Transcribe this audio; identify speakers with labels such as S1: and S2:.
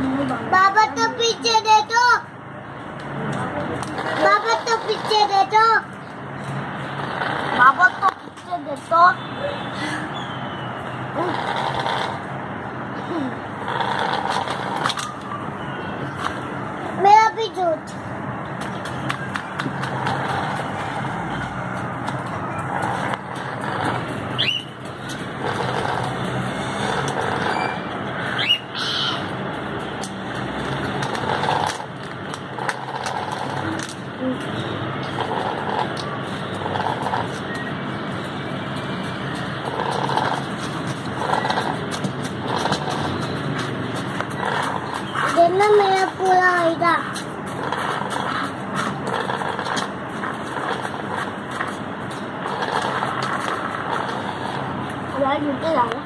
S1: बाबा तो पीछे
S2: दे दो।
S1: बाबा
S2: तो पीछे दे दो।
S1: बाबा तो पीछे दे दो।
S2: 妈妈要不要一个。
S1: 我要你这两个